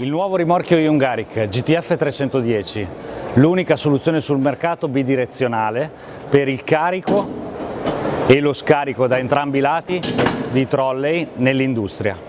Il nuovo rimorchio Jungaric GTF 310, l'unica soluzione sul mercato bidirezionale per il carico e lo scarico da entrambi i lati di trolley nell'industria.